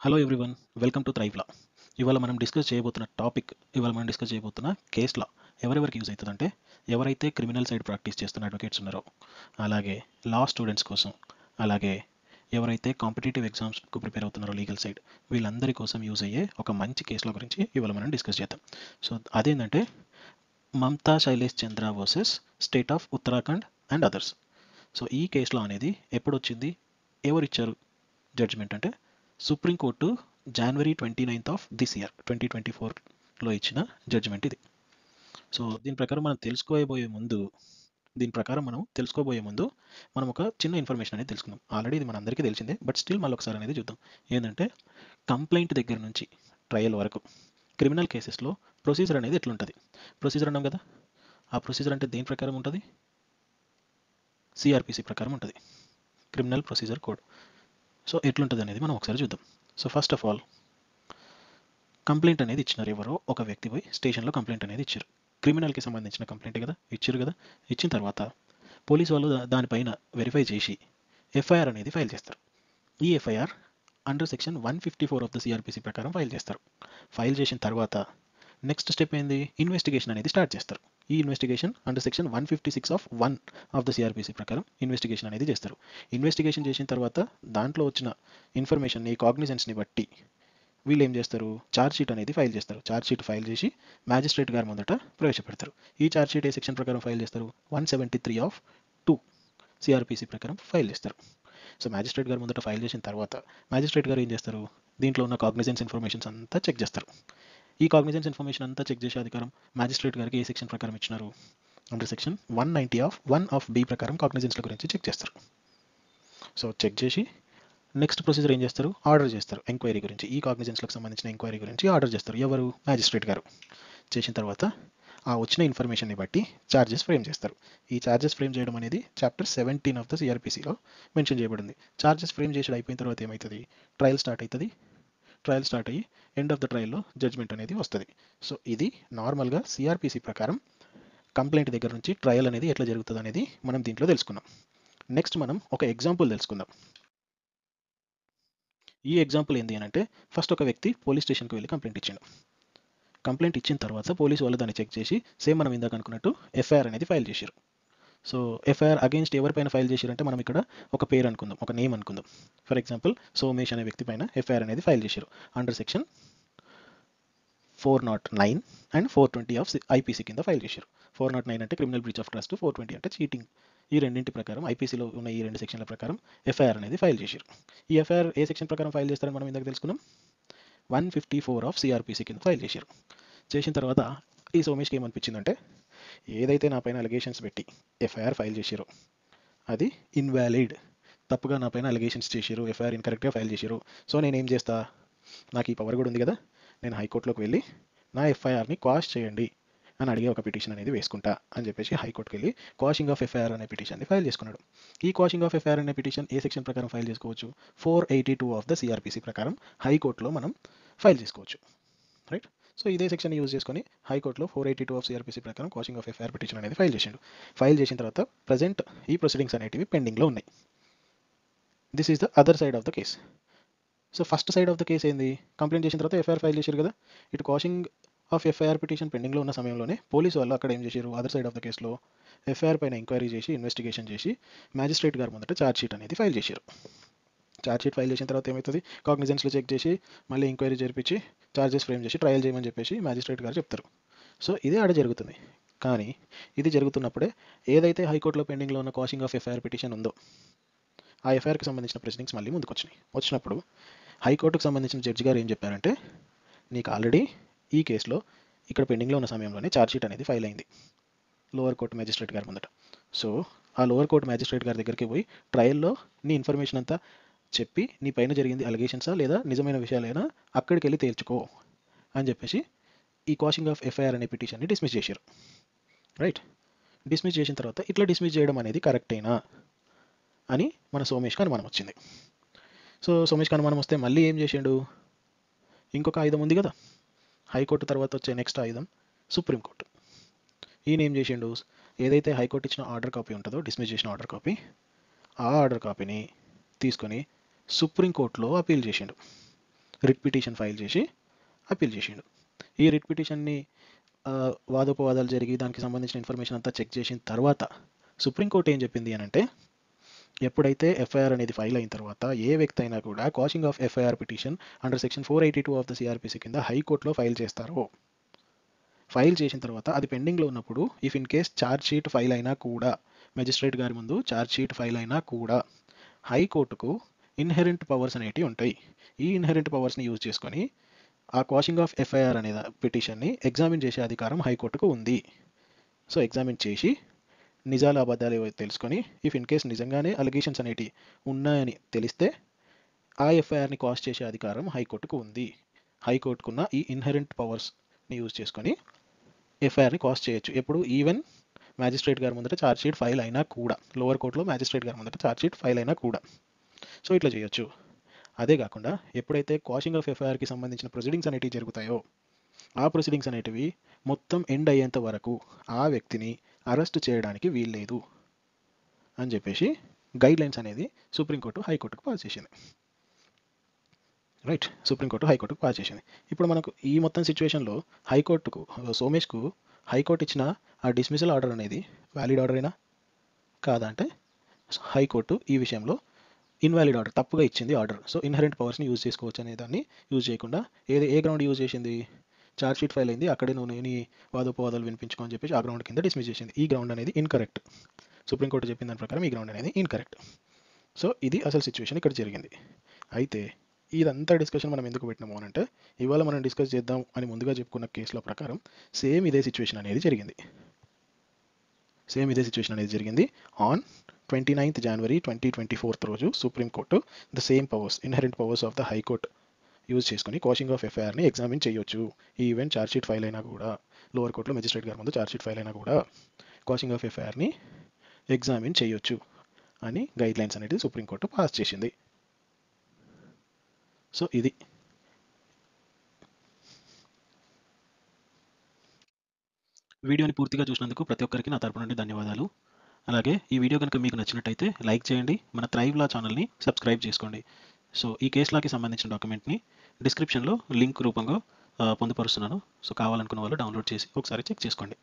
Hello everyone welcome to Thrivla ఇవాళ మనం discuss చేయబోతున్న టాపిక్ ఇవాళ మనం డిస్కస్ చేయబోతున్న కేస్లా ఎవరెవరికి యూజ్ అవుతుందంటే ఎవరైతే క్రిమినల్ సైడ్ ప్రాక్టీస్ చేస్తున్న అడ్వకేట్స్ ఉన్నారో అలాగే లా స్టూడెంట్స్ కోసం అలాగే ఎవరైతే కాంపిటేటివ్ ఎగ్జామ్స్కు ప్రిపేర్ అవుతున్నారో లీగల్ సైడ్ వీళ్ళందరి కోసం యూజ్ అయ్యే ఒక మంచి కేసుల గురించి ఇవాళ మనం డిస్కస్ చేద్దాం. సో అదేంటంటే Mamata Shailesh Chandra versus state of Uttarakhand and others so ఈ కేసులో అనేది ఎప్పుడు వచ్చింది ఎవరు ఇచ్చారు జడ్జిమెంట్ అంటే Supreme Court January twenty ninth of this year twenty twenty ఫోర్లో ఇచ్చిన జడ్జిమెంట్ ఇది. సో దీని ప్రకారం మనం తెలుసుకోబోయే ముందు దీని ప్రకారం మనం తెలుసుకోబోయే ముందు మనం ఒక చిన్న ఇన్ఫర్మేషన్ అనేది తెలుసుకుందాం. ఆల్రెడీ ఇది మనందరికీ తెలిసిందే బట్ స్టిల్ మళ్ళీ ఒకసారి అనేది చూద్దాం. ఏంటంటే కంప్లైంట్ దగ్గర నుంచి ట్రయల్ వరకు క్రిమినల్ కేసెస్లో ప్రొసీజర్ అనేది ఎట్లుంటుంది? ప్రొసీజర్ అన్నాం కదా? ఆ ప్రొసీజర్ అంటే దేని ప్రకారం ఉంటుంది? సిఆర్పిసి ప్రకారం ఉంటుంది. క్రిమినల్ ప్రొసీజర్ కోడ్ సో ఎట్లుంటుంది అనేది మనం ఒకసారి చూద్దాం. So first of all complaint అనేది ఇచ్చినారు ఎవరో ఒక వ్యక్తి పోయి స్టేషన్లో కంప్లైంట్ అనేది ఇచ్చారు. క్రిమినల్కి సంబంధించిన కంప్లైంట్ కదా? ఇచ్చారు కదా? ఇచ్చిన తర్వాత పోలీస్ వాళ్ళు దానిపైన వెరిఫై చేసి ఎఫ్ఐఆర్ అనేది ఫైల్ చేస్తారు. ఈ FIR under section one fifty four of the CrPC ప్రకారం ఫైల్ చేస్తారు. ఫైల్ చేసిన తర్వాత నెక్స్ట్ స్టెప్ ఏంది? ఇన్వెస్టిగేషన్ అనేది స్టార్ట్ చేస్తారు. ఈ investigation under section one fifty six of one of the CrPC ప్రకారం ఇన్వెస్టిగేషన్ అనేది చేస్తారు. ఇన్వెస్టిగేషన్ చేసిన తర్వాత దాంట్లో వచ్చిన ఇన్ఫర్మేషన్ని కాగ్నిజెన్స్ని బట్టి వీళ్ళు ఏం చేస్తారు? ఛార్జ్ షీట్ అనేది ఫైల్ చేస్తారు. ఛార్జ్ షీట్ ఫైల్ చేసి మ్యాజిస్ట్రేట్ గారి ముందట ప్రవేశపెడతారు. ఈ ఛార్జ్ షీట్ ఏ సెక్షన్ ప్రకారం ఫైల్ చేస్తారు? One seventy three of two CrPC ప్రకారం ఫైల్ చేస్తారు. సో మ్యాజిస్ట్రేట్ గారు ముందట ఫైల్ చేసిన తర్వాత మ్యాజిస్ట్రేట్ గారు ఏం చేస్తారు? దీంట్లో ఉన్న కాగ్నిజెన్స్ ఇన్ఫర్మేషన్స్ అంతా చెక్ చేస్తారు. ఈ కాగ్నిజెన్స్ ఇన్ఫర్మేషన్ అంతా చెక్ చేసే అధికారం మ్యాజిస్ట్రేట్ గారికి ఏ సెక్షన్ ప్రకారం ఇచ్చినారు? Under section one ninety of one of B ప్రకారం కాగ్నిజెన్స్ల గురించి చెక్ చేస్తారు. సో చెక్ చేసి నెక్స్ట్ ప్రొసీజర్ ఏం చేస్తారు? ఆర్డర్ చేస్తారు. ఎంక్వైరీ గురించి. ఈ కాగ్నిజెన్స్లకు సంబంధించిన ఎంక్వైరీ గురించి ఆర్డర్ చేస్తారు. ఎవరు? మ్యాజిస్ట్రేట్ గారు. చేసిన తర్వాత ఆ వచ్చిన ఇన్ఫర్మేషన్ని బట్టి ఛార్జెస్ ఫ్రేమ్ చేస్తారు. ఈ ఛార్జెస్ ఫ్రేమ్ చేయడం అనేది చాప్టర్ సెవెంటీన్ ఆఫ్ ద సిఆర్పిసిలో మెన్షన్ చేయబడింది. ఛార్జెస్ ఫ్రేమ్ చేసి అయిపోయిన తర్వాత ఏమవుతుంది? ట్రయల్ స్టార్ట్ అవుతుంది. ట్రయల్ స్టార్ట్ అయ్యి ఎండ్ ఆఫ్ ద ట్రయల్లో జడ్జ్మెంట్ అనేది వస్తుంది. సో ఇది నార్మల్గా సిఆర్పిసి ప్రకారం కంప్లైంట్ దగ్గర నుంచి ట్రయల్ అనేది ఎట్లా జరుగుతుంది అనేది మనం దీంట్లో తెలుసుకున్నాం నెక్స్ట్ మనం ఒక ఎగ్జాంపుల్ తెలుసుకుందాం. ఈ ఎగ్జాంపుల్ ఏంటి అని అంటే ఫస్ట్ ఒక వ్యక్తి పోలీస్ స్టేషన్కి వెళ్ళి కంప్లైంట్ ఇచ్చిండు. కంప్లైంట్ ఇచ్చిన తర్వాత పోలీసు వాళ్ళు దాన్ని చెక్ చేసి సేమ్ మనం ఇందాక అనుకున్నట్టు ఎఫ్ఐఆర్ అనేది ఫైల్ చేశారు సో ఎఫ్ఐఆర్ అగేన్స్ట్ ఎవరిపైన ఫైల్ చేశారంటే మనం ఇక్కడ ఒక పేరు అనుకుందాం ఒక నేమ్ అనుకుందాం. ఫర్ ఎగ్జాంపుల్ సోమేష్ అనే వ్యక్తి పైన ఎఫ్ఐఆర్ అనేది ఫైల్ చేశారు. Under section four nought nine and four twenty of IPC కింద ఫైల్ చేశారు. ఫోర్ నాట్ నైన్ అంటే criminal breach of trust four twenty అంటే చీటింగ్ ఈ రెండింటి ప్రకారం ఐపీసీలో ఉన్న ఈ రెండు సెక్షన్ల ప్రకారం ఎఫ్ఐఆర్ అనేది ఫైల్ చేశారు. ఈ ఎఫ్ఐఆర్ ఏ సెక్షన్ ప్రకారం ఫైల్ చేస్తారని మనం ఇందాక తెలుసుకున్నాం? One fifty four of CRPC కింద ఫైల్ చేశారు. చేసిన తర్వాత ఈ సోమేష్కి ఏమనిపించిందంటే ఏదైతే నా పైన అలిగేషన్స్ పెట్టి ఎఫ్ఐఆర్ ఫైల్ చేశారో అది ఇన్వాలిడ్ తప్పుగా నా పైన అలిగేషన్స్ చేశారు ఎఫ్ఐఆర్ ఇన్కరెక్ట్గా ఫైల్ చేశారు సో నేను ఏం చేస్తా? నాకు ఈ పవర్ కూడా ఉంది కదా నేను హైకోర్టులోకి వెళ్ళి నా ఎఫ్ఐఆర్ని క్వాష్ చేయండి అని అడిగే ఒక పిటిషన్ అనేది వేసుకుంటా అని చెప్పేసి హైకోర్టుకి వెళ్ళి క్వాషింగ్ ఆఫ్ ఎఫ్ఐఆర్ అనే పిటిషన్ని ఫైల్ చేసుకున్నాడు. ఈ క్వాషింగ్ ఆఫ్ ఎఫ్ఐఆర్ అనే పిటిషన్ ఏ సెక్షన్ ప్రకారం ఫైల్ చేసుకోవచ్చు? Four eighty two of the CRPC ప్రకారం హైకోర్టులో మనం ఫైల్ చేసుకోవచ్చు. రైట్ సో ఇదే సెక్షన్ యూజ్ చేసుకొని హైకోర్టులో four eighty two of CRPC ప్రకారం కాచింగ్ ఆఫ్ ఎఫ్ఐఆర్ పిటిషన్ అనేది ఫైల్ చేసిండు. ఫైల్ చేసిన తర్వాత ప్రజెంట్ ఈ ప్రొసీడింగ్స్ అనేటివి పెండింగ్లో ఉన్నాయి. This is the other side of the case so first side of the case ఏంది? కంప్లైంట్ చేసిన తర్వాత ఎఫ్ఐఆర్ ఫైల్ చేశారు కదా? ఇటు కాషింగ్ ఆఫ్ ఎఫ్ఐఆర్ పిటిషన్ పెండింగ్లో ఉన్న సమయంలోనే పోలీసు వాళ్ళు అక్కడ ఏం చేశారు అదర్ సైడ్ ఆఫ్ ద కేసులో ఎఫ్ఐఆర్ పైన ఎంక్వైరీ చేసి ఇన్వెస్టిగేషన్ చేసి మ్యాజిస్ట్రేట్ గారు ముందట ఛార్జ్ షీట్ అనేది ఫైల్ చేశారు షీట్ ఫైల్ చేసిన తర్వాత ఏమవుతుంది కాగ్నిజెన్స్లో చెక్ చేసి మళ్ళీ ఎంక్వైరీ జరిపించి ఛార్జెస్ ఫ్రేమ్ చేసి ట్రయల్ చేయమని చెప్పేసి మ్యాజిస్ట్రేట్ గారు చెప్తారు. సో ఇదే ఆడ జరుగుతుంది. కానీ ఇది జరుగుతున్నప్పుడే ఏదైతే హైకోర్టులో పెండింగ్లో ఉన్న కాషింగ్ ఆఫ్ ఎఫ్ఐఆర్ పిటిషన్ ఉందో ఆ ఎఫ్ఐఆర్కి సంబంధించిన ప్రొసీడింగ్స్ మళ్ళీ ముందుకు వచ్చినాయి వచ్చినప్పుడు హైకోర్టుకు సంబంధించిన జడ్జి గారు ఏం చెప్పారంటే నీకు ఆల్రెడీ ఈ కేసులో ఇక్కడ పెండింగ్లో ఉన్న సమయంలోనే ఛార్జ్షీట్ అనేది ఫైల్ అయింది. లోవర్ కోర్టు మ్యాజిస్ట్రేట్ గారి ముందట. సో ఆ లోవర్ కోర్టు మ్యాజిస్ట్రేట్ గారి దగ్గరికి పోయి ట్రయల్లో నీ ఇన్ఫర్మేషన్ అంతా చెప్పి నీ పైన జరిగింది అలిగేషన్సా లేదా నిజమైన విషయాలైనా అక్కడికి వెళ్ళి తేల్చుకో అని చెప్పేసి ఈ కాషింగ్ ఆఫ్ ఎఫ్ఐఆర్ అనే పిటిషన్ని డిస్మిస్ చేశారు. రైట్ డిస్మిస్ చేసిన తర్వాత ఇట్లా డిస్మిస్ చేయడం అనేది కరెక్టేనా అని మన సోమేష్కి అనుమానం వచ్చింది. సో సోమేష్కి అనుమానం వస్తే మళ్ళీ ఏం చేసిండు? ఇంకొక ఆయుధం ఉంది కదా. హైకోర్టు తర్వాత వచ్చే నెక్స్ట్ ఆయుధం సుప్రీంకోర్టు ఈయన ఏం చేసిండు? ఏదైతే హైకోర్టు ఇచ్చిన ఆర్డర్ కాపీ ఉంటుందో డిస్మిస్ చేసిన ఆర్డర్ కాపీ ఆ ఆర్డర్ కాపీని తీసుకొని సుప్రీంకోర్టులో అపీల్ చేసిండు. రిట్ పిటిషన్ ఫైల్ చేసి అప్పీల్ చేసిండు. ఈ రిట్ పిటిషన్ని వాదోపవాదాలు జరిగి దానికి సంబంధించిన ఇన్ఫర్మేషన్ అంతా చెక్ చేసిన తర్వాత సుప్రీంకోర్టు ఏం చెప్పింది అని అంటే ఎప్పుడైతే ఎఫ్ఐఆర్ అనేది ఫైల్ అయిన తర్వాత ఏ వ్యక్తి అయినా కూడా quashing of FIR petition under section four eighty two of the CRPC కింద హైకోర్టులో ఫైల్ చేస్తారో. ఫైల్ చేసిన తర్వాత అది పెండింగ్లో ఉన్నప్పుడు if in case charge sheet file అయినా కూడా మెజిస్ట్రేట్ గారి ముందు ఛార్జ్ షీట్ ఫైల్ అయినా కూడా హైకోర్టుకు ఇన్హెరెంట్ పవర్స్ అనేటివి ఉంటాయి. ఈ ఇన్హెరెంట్ పవర్స్ని యూజ్ చేసుకొని ఆ కాషింగ్ ఆఫ్ ఎఫ్ఐఆర్ అనే పిటిషన్ని ఎగ్జామిన్ చేసే అధికారం హైకోర్టుకు ఉంది. సో ఎగ్జామిన్ చేసి నిజాలు అబద్ధాలు ఏవైతే తెలుసుకొని ఇఫ్ ఇన్ కేస్ నిజంగానే అలిగేషన్స్ అనేటివి ఉన్నాయని తెలిస్తే ఆ ఎఫ్ఐఆర్ని కాస్ట్ చేసే అధికారం హైకోర్టుకు ఉంది. హైకోర్టుకున్న ఈ ఇన్హెరెంట్ పవర్స్ని యూజ్ చేసుకొని ఎఫ్ఐఆర్ని కాస్ట్ చేయొచ్చు. ఎప్పుడు? ఈవెన్ మ్యాజిస్ట్రేట్ గారి ముందట ఛార్జ్ షీట్ ఫైల్ అయినా కూడా. లోవర్ కోర్టులో మ్యాజిస్ట్రేట్ గారి ముందట ఛార్జ్ షీట్ ఫైల్ అయినా కూడా. సో ఇట్లా చేయొచ్చు. అదే కాకుండా ఎప్పుడైతే కాషింగ్ ఆఫ్ ఎఫ్ఐఆర్కి సంబంధించిన ప్రొసీడింగ్స్ అనేటివి జరుగుతాయో ఆ ప్రొసీడింగ్స్ అనేటివి మొత్తం ఎండ్ అయ్యేంత వరకు ఆ వ్యక్తిని అరెస్ట్ చేయడానికి వీల్లేదు అని చెప్పేసి గైడ్ లైన్స్ అనేది సుప్రీంకోర్టు హైకోర్టుకు పాస్ చేసింది. రైట్ సుప్రీంకోర్టు హైకోర్టుకు పాస్ చేసింది. ఇప్పుడు మనకు ఈ మొత్తం సిచ్యువేషన్లో హైకోర్టుకు సోమేష్కు హైకోర్టు ఇచ్చిన ఆ డిస్మిసల్ ఆర్డర్ అనేది వ్యాలిడ్ ఆర్డర్ అయినా కాదా అంటే హైకోర్టు ఈ విషయంలో ఇన్వాలిడ్ ఆర్డర్ తప్పుగా ఇచ్చింది ఆర్డర్. సో ఇన్హరెంట్ పవర్స్ని యూజ్ చేసుకోవచ్చు అనే దాన్ని యూజ్ చేయకుండా ఏది ఏ గ్రౌండ్ యూజ్ చేసింది? ఛార్జ్ షీట్ ఫైల్ అయింది అక్కడే నువ్వు నేను వాదోపవాదాలు వినిపించుకో అని చెప్పేసి ఆ గ్రౌండ్ కింద డిస్మిస్ చేసింది. ఈ గ్రౌండ్ అనేది ఇన్కరెక్ట్ సుప్రీంకోర్టు చెప్పిన దాని ప్రకారం ఈ గ్రౌండ్ అనేది ఇన్కరెక్ట్ సో ఇది అసలు సిచ్యువేషన్ ఇక్కడ జరిగింది. అయితే ఇదంతా డిస్కషన్ మనం ఎందుకు పెట్టినాము అని అంటే ఇవాళ మనం డిస్కస్ చేద్దాం అని ముందుగా చెప్పుకున్న కేసుల ప్రకారం సేమ్ ఇదే సిచ్యువేషన్ అనేది జరిగింది. సేమ్ ఇదే సిచ్యువేషన్ అనేది జరిగింది. On twenty ninth January twenty twenty fourth రోజు Supreme Court the same powers inherent powers of the High Court use చేసుకుని కాషింగ్ ఆఫ్ ఎఫ్ఐఆర్ని ఎగ్జామిన్ చేయొచ్చు. ఈ ఈవెంట్ ఛార్జ్షీట్ ఫైల్ అయినా కూడా లోవర్ కోర్టులో మెజిస్ట్రేట్ గారి ముందు ఛార్జ్షీట్ ఫైల్ అయినా కూడా కాషింగ్ ఆఫ్ ఎఫ్ఐఆర్ని ఎగ్జామిన్ చేయొచ్చు అని గైడ్లైన్స్ అనేది సుప్రీంకోర్టు పాస్ చేసింది. సో ఇది. వీడియోని పూర్తిగా చూసినందుకు ప్రతి ఒక్కరికి నా తరపు నుండి ధన్యవాదాలు. అలాగే ఈ వీడియో కనుక మీకు నచ్చినట్టయితే లైక్ చేయండి. మన థ్రైవ్ లా ఛానల్ని సబ్స్క్రైబ్ చేసుకోండి. సో ఈ కేస్ లాకి సంబంధించిన డాక్యుమెంట్ని డిస్క్రిప్షన్లో లింక్ రూపంగా పొందుపరుస్తున్నాను. సో కావాలనుకున్న వాళ్ళు డౌన్లోడ్ చేసి ఒకసారి చెక్ చేసుకోండి.